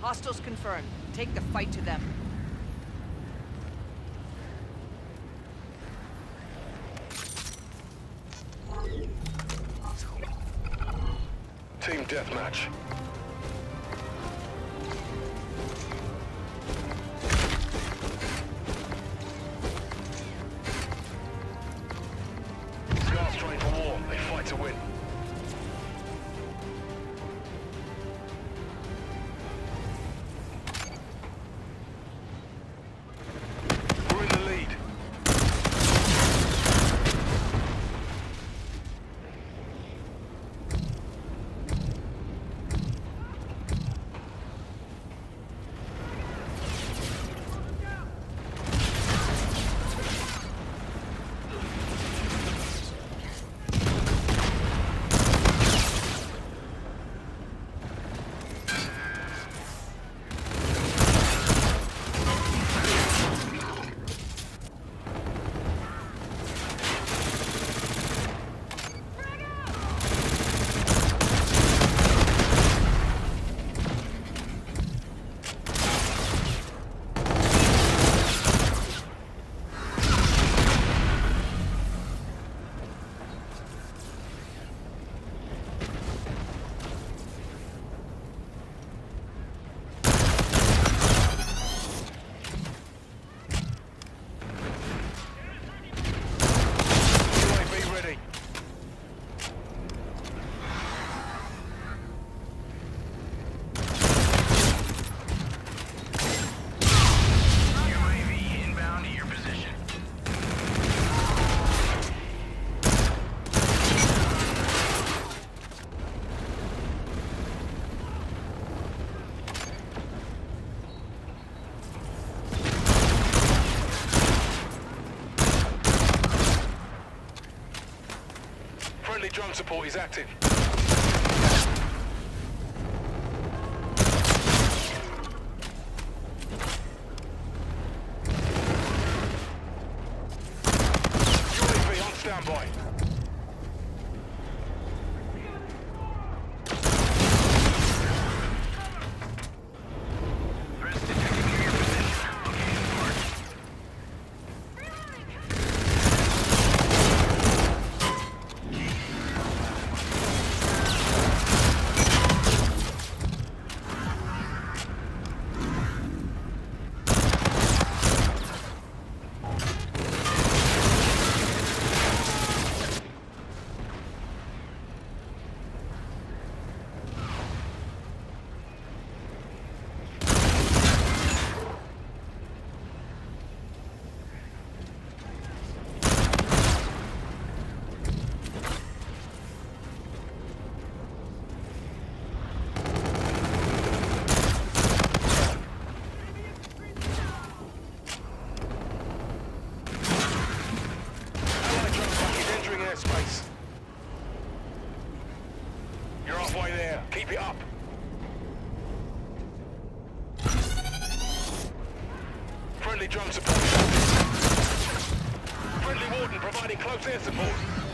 Hostiles confirmed. Take the fight to them. Team deathmatch. Friendly drone support is active. Standby. Friendly drone support. Friendly warden providing close air support.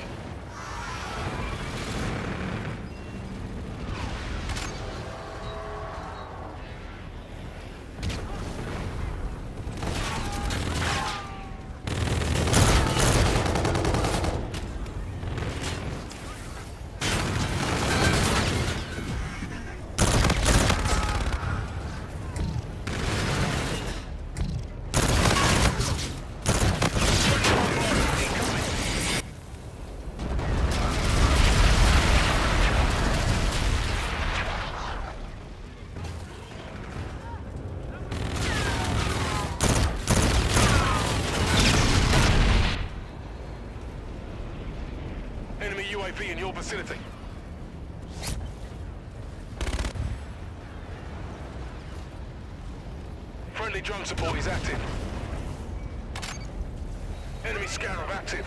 UAV in your vicinity. Friendly drone support is active. Enemy scarab active.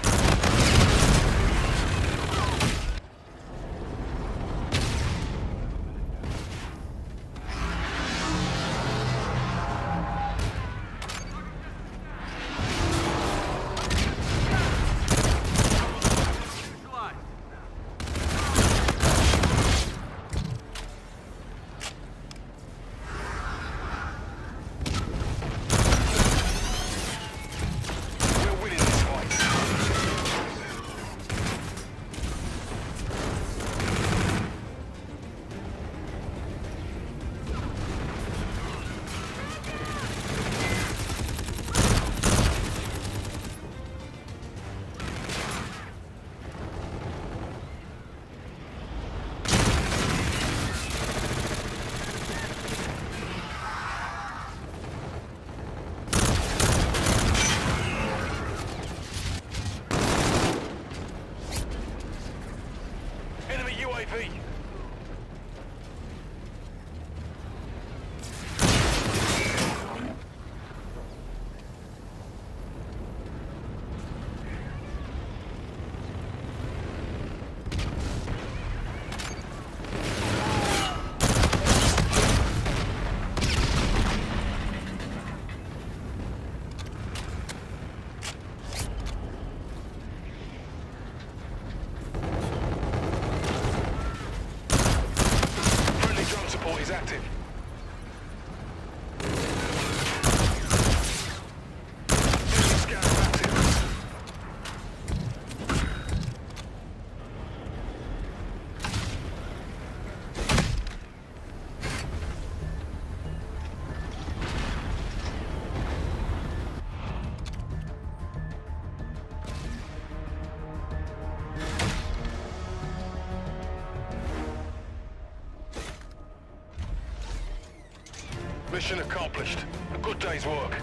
UAV. Mission accomplished. A good day's work.